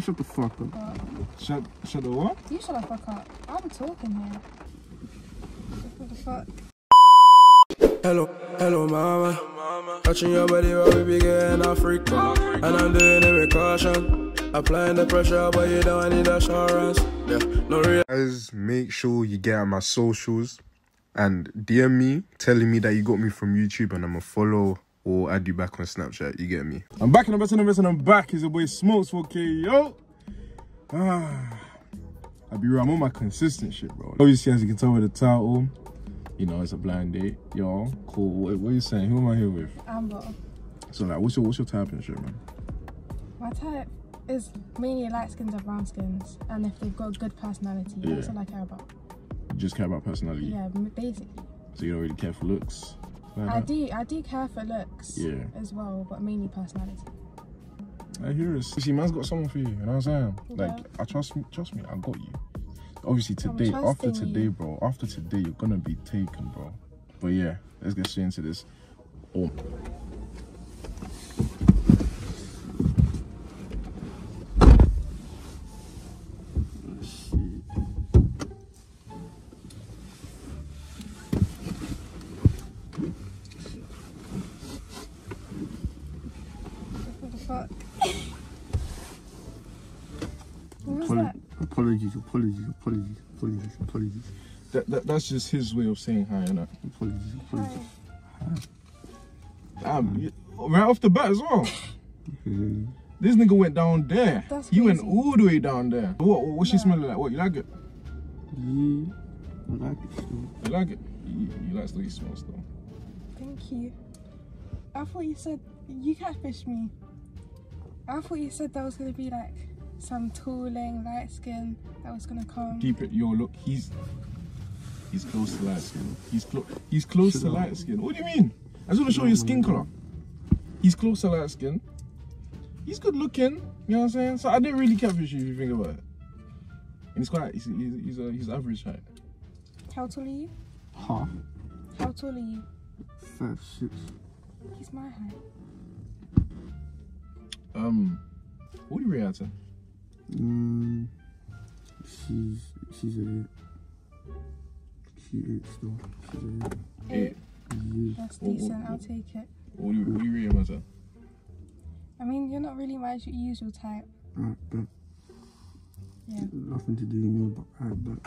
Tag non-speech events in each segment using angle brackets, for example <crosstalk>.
Shut the fuck up. But Shut, shut the what? you shut the fuck up. I'm talking here. What the fuck? Hello, hello, mama. Touching your body while we be getting a freak. And I'm doing it with caution. Applying the pressure, but you don't need assurance. Yeah, no real. Guys, make sure you get on my socials and DM me telling me that you got me from YouTube and I'm gonna follow or add you back on Snapchat. You get me? I'm back in the best and the best and I'm back. Is your boy Smokez 4K, yo. Ah, I be real. I'm on my consistent shit, bro. Obviously, as you can tell with the title, you know it's a blind date, Y'all, Cool. What, what you saying? Who am I here with? Amber. So like, what's your what's your type and shit, man? My type is mainly light skins and brown skins, and if they've got good personality, that's all I care about. You just care about personality, Yeah, basically. so you don't really care for looks. Like I that. do, I do care for looks Yeah. as well, but mainly personality. I hear it. See, man's got someone for you. You know what I'm saying? Yeah. Like, I trust me. Trust me. I got you. Obviously, today, after today, you. bro. After today, you're gonna be taken, bro. But yeah, let's get straight into this. Oh. Apologies, apologies, apologies, apologies, apologies, That, that that's just his way of saying hi, innit? apologies, apologies. Um, Damn, you- right off the bat as well. <laughs> This nigga went down there. That's he went all the way down there. What? What's she smelling like? What? You like it? Yeah, I like it still. You like it? You, you like the smell still. Thank you. I thought you said you catfished me. I thought you said there was gonna be like some tooling, light skin that was gonna come. Deep it, yo. Look, he's he's close to light skin. He's close. He's close to light skin. What do you mean? I just want to show you skin color. He's close to light skin. He's good looking. You know what I'm saying? So I didn't really care for you if you think about it. And he's quite. He's he's, he's, a, he's average height. How tall are you? Half, How tall are you? five, six. He's my height. Um, what do you rate out of ten? Mm, she's she's a she eight still. She's a Eight. yeah. That's oh, decent. oh. I'll take it. What do you, what do you rate him as a? I mean, you're not really my usual type. I bet Yeah, nothing to do with me, but I bet.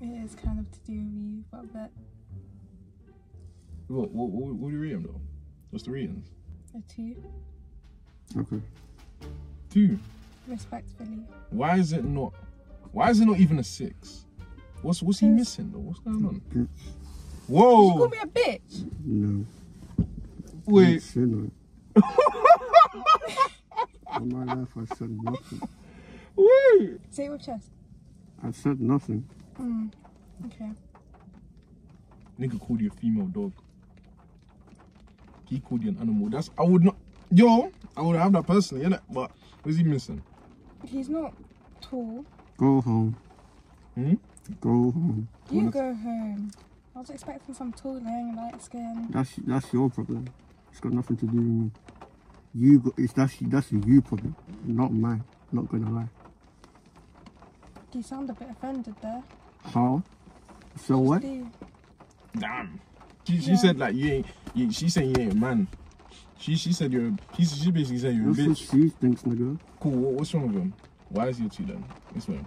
it is kind of to do with you, but but What, what, what, what do you rate him though? What's the ratings? a two, Okay. Two. Respectfully. Why is it not? Why is it not even a six? What's what's he missing though? What's going on? Bitch. Did you call Whoa! me a bitch? No. Wait. Say no. On my life, I said nothing. Wait. Say it with chest. I said nothing. Mm. Okay. Nigga called you a female dog. He called you an animal. That's I would not. Yo, I would have that personally, innit? But what's he missing? He's not tall. Go home. Hmm? Go home. You Wanna- go home. I was expecting some tooling, light skin. That's that's your problem. It's got nothing to do with me. You got it's that's that's a you problem, not mine. Not gonna lie. You sound a bit offended there. How? So what? Do. Damn. She, she Yeah. said like you ain't. You, she said you ain't man. She she said you're. a- She she basically said you're a That's what bitch. she thinks, nigga. Cool. What's wrong with him? Why is he a two then? Explain.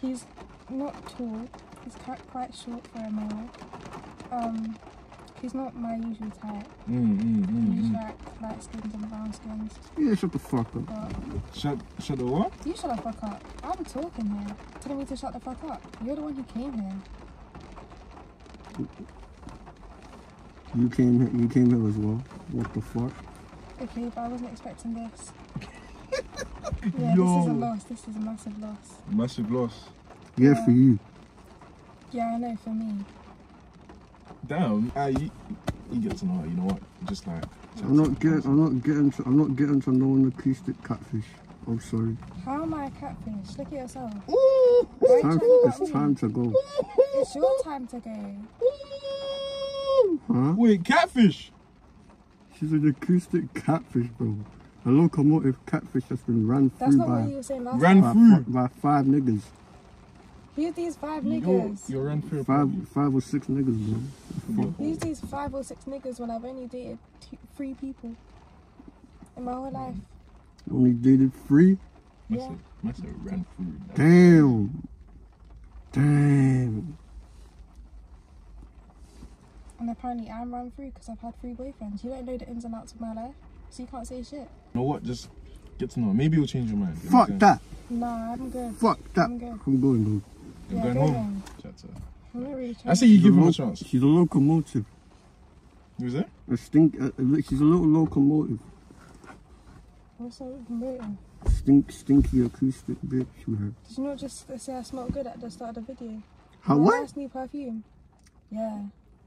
He's not tall. He's quite, quite short for a male. Um, he's not my usual type. Mm, mm, I mm, usually mm. like light skins and brown skins. Yeah, shut the fuck up. But Shut shut the what? you shut the fuck up. I'm talking here. Telling me to shut the fuck up. You're the one who came here. You came here you came here as well. What the fuck? Okay, but I wasn't expecting this. Yeah, Yo. this is a loss. This is a massive loss. Massive loss. Yeah, Yeah. for you. Yeah, I know for me. Damn. Ah, you, you get to know her. You know what? Just like. I'm not getting I'm not getting to I'm not getting to know an acoustic catfish. I'm sorry. How am I a catfish? Look at yourself. Ooh. Why Time, do it's time to go. It's your time to go. Huh? Wait, catfish. She's an acoustic catfish, bro. A locomotive catfish that's been run That's through not what by, you were saying last Ran time. by, through. by five niggas. Who's these five You're, niggas? you're unfair. Five, five or six niggas, bro. Who's these five or six niggas when I've only dated two, three people in my whole life? Only dated three. Yeah. Must have, must have ran through. Damn. Damn. And apparently I'm run through because I've had three boyfriends. You don't know the ins and outs of my life, so you can't say shit. You know what? Just get to know. Maybe you'll change your mind. You Fuck what I'm that. Nah, I'm good. Fuck that. I'm good. I'm going, bro. saying? You're Yeah, going go home. Chat to her. I'm not really I trying say you give him a chance. She's a locomotive. Who's that? A stink. Uh, she's a little locomotive. What's up with motor? Stink, stinky acoustic bitch. You heard? Did you not just say I smell good at the start of the video? How My what? Nice new perfume. Yeah.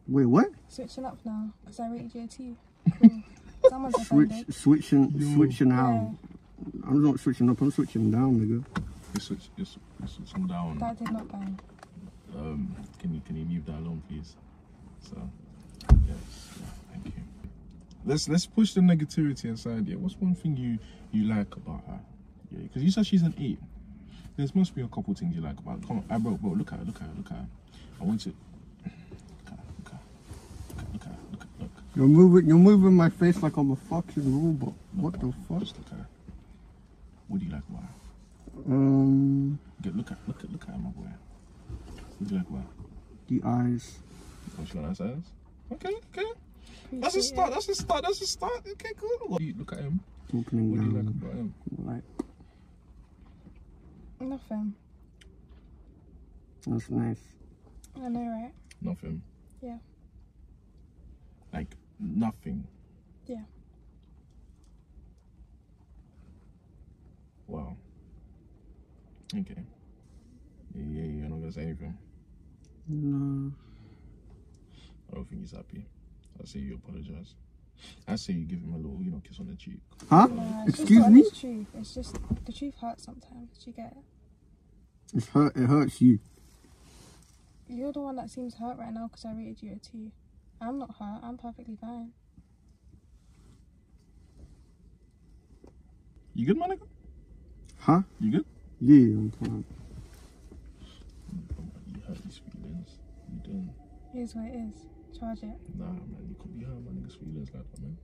Wait, what? Switching up now because I rated you a two. <laughs> Cool. Someone's Switch, offended. switching, Yo. switching Yeah. how? I'm not switching up. I'm switching down, nigga. You switch, you switch, you switch him down. That did not bang. Um, can you can you leave that alone, please? So, yes, yeah, thank you. Let's let's push the negativity inside. Yeah, what's one thing you you like about her? Yeah, because you said she's an eight. There must be a couple things you like about her. Come on, I bro, bro, look at her, look at her, look at her. I want you. Look at her, look at her, look at her, look at her, look. You're moving, you're moving my face like I'm a fucking robot. What the fuck? Just look at her. What do you like about? Um, Get look at look at look at her, my boy. What do you like about the eyes. Oh, she got nice eyes. Okay, okay. That's a start. That's a start. That's a start. Okay, cool. What do you look at him? Opening What do you like about him? Like, Nothing. that's nice. I know, right? Nothing. Yeah. Like nothing. Yeah. Wow. Okay. Yeah, yeah, you're not gonna say anything. No. I don't think he's happy. I say you apologize. I say you give him a little, you know, kiss on the cheek. Huh? Nah, it's Excuse just the me? honest truth. It's just the truth hurts sometimes. You get it. It's hurt. It hurts you. You're the one that seems hurt right now because I rated you a two. I'm not hurt. I'm perfectly fine. You good, my nigga? Huh? You good? Yeah, I'm fine. You hurt these feelings. You done. Here's what it is. Charge it. Nah, man, you could be hurt my nigga's feelings like that, man.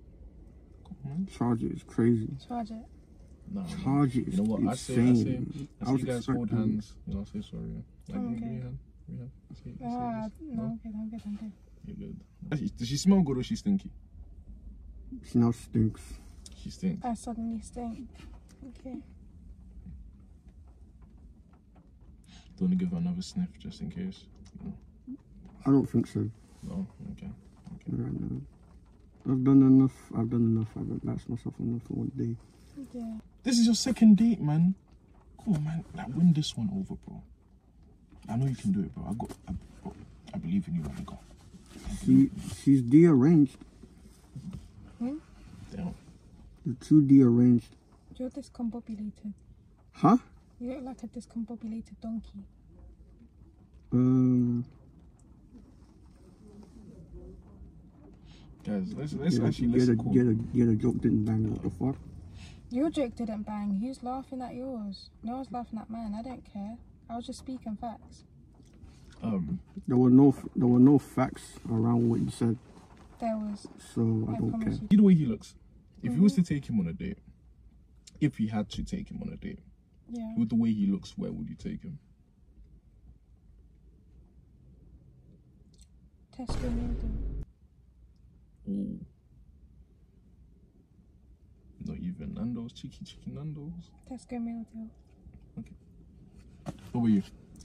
Come on, man. Charge it is crazy. Charge it. Nah, man. Charge it You know what? I say, I say, insane. I I say was you guys hold hands. You know, I say sorry. Yeah. Like, I'm you okay. hand, you. I say, I say Ah, this. no, I'm. I'm good. I'm good. You're good. Actually, Does she smell good or she stinky? She now stinks. She stinks. I suddenly stink. Okay. Do you want to give her another sniff just in case? No. I don't think so. No? Okay. Right now. I've done enough. I've done enough. I've relaxed myself enough for one day. Yeah. This is your second date, man. Come on, man. Like, win this one over, bro. I know you can do it, bro. I got, I, bro, I believe in you, my nigga. She, she's dearranged. Hmm? Damn. You're too dearranged. You're discombobulated. Huh? You look like a discombobulated donkey. Um. Guys, let's, let's Yeah, actually yeah, listen. the, Cool. yeah, the, yeah, the joke didn't bang. What the fuck? Your joke didn't bang. Who's laughing at yours? No one's laughing at mine. I don't care. I was just speaking facts. Um, There were no, there were no facts around what you said, There was. so I I don't care. you. see the way he looks. If you was Mm-hmm. to take him on a date, if you had to take him on a date, Yeah. with the way he looks, where would you take him? Tesco noodle. Ooh. Not even Nando's, cheeky cheeky Nando's. Tesco meal deal. Okay. What were you?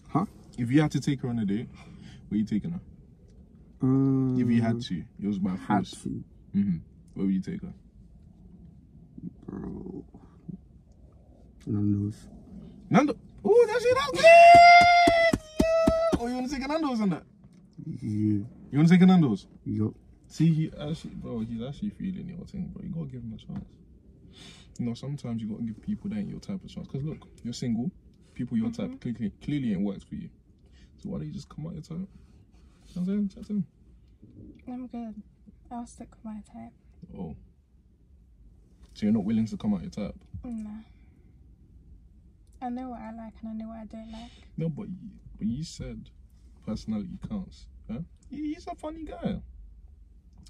Huh? If you had to take her on a date, where you taking her? Um, If you had to, it was by had force. to, Mm-hmm. Where would you take her? bro. Nando's. Nando. Oh, that's it. That's good. Yeah. Oh, you want to take a Nando's on that? Yeah. You want to take a Nando's? Yup. See, he actually, bro, he's actually feeling your thing, bro. You gotta give him a chance. You know, sometimes you gotta give people that ain't your type a chance. Cause look, you're single. People your type clearly, clearly ain't worked for you. So why don't you just come out your type? You know what I'm saying? Chat him. I'm good. I'll stick with my type. Oh. So you're not willing to come out your type? Nah. I know what I like and I know what I don't like. No, but you, but you said personality counts. Huh? He- He's a funny guy.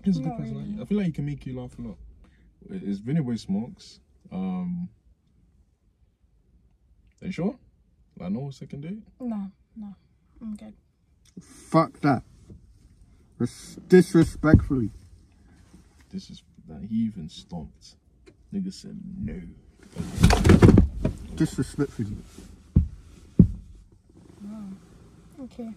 He's a good personality. really. I feel like he can make you laugh a lot. It's Vinny Boy Smokez. Um, are you sure? Like no second date? No, no. I'm good. Fuck that. Res- disrespectfully. This is that he even stomped. Nigga said no. Disrespectfully. Oh. Okay.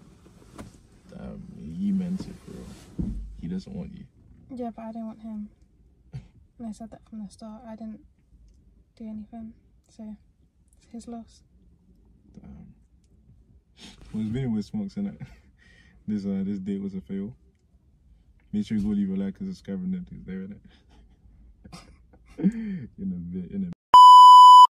Damn, he meant it, bro. He doesn't want you. Yeah, but I don't want him. And I said that from the start. I didn't do anything. So it's his loss. Damn. Well, it's Vinny Boy Smokez, innit? <laughs> This uh, this date was a fail. Make sure you go leave a like and subscribe and is there, <laughs> innit? in a bit, in a